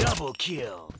Double kill.